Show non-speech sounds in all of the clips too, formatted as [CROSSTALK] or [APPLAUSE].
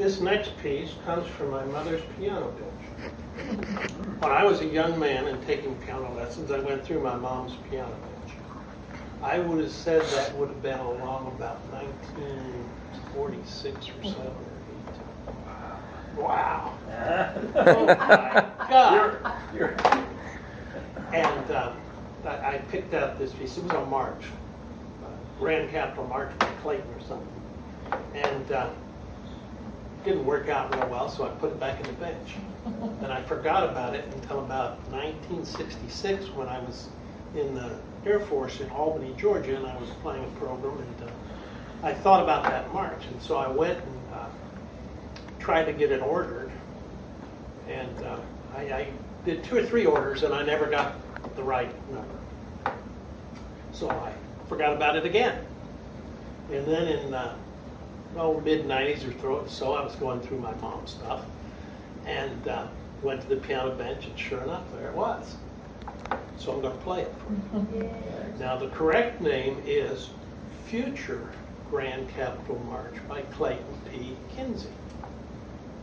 This next piece comes from my mother's piano bench. When I was a young man and taking piano lessons, I went through my mom's piano bench. I would have said that would have been along about 1946 or 7 or 8. Wow. Oh my God. You're, And um, I, I picked out this piece. It was on March, uh, Grand Capital March by Clayton or something. And uh, didn't work out real well, so I put it back in the bench. And I forgot about it until about 1966 when I was in the Air Force in Albany, Georgia, and I was playing a program. And uh, I thought about that March, and so I went and uh, tried to get it ordered. And uh, I, I did two or three orders, and I never got the right number. So I forgot about it again. And then in uh, oh, mid 90s or so, I was going through my mom's stuff and uh, went to the piano bench, and sure enough, there it was. So I'm going to play it for you. [LAUGHS] Now, the correct name is Future Grand Capital March by Clayton P. Kinsey.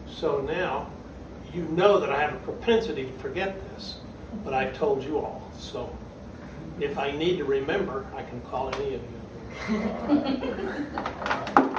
So now you know that I have a propensity to forget this, but I've told you all. So if I need to remember, I can call any of you. [LAUGHS]